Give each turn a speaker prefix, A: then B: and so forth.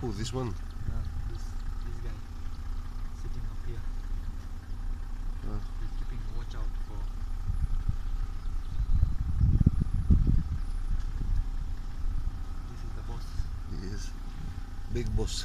A: Who, this one?
B: No, this this guy sitting up here.
A: Uh.
B: He's keeping watch out for. This is the boss.
A: Yes, is big boss.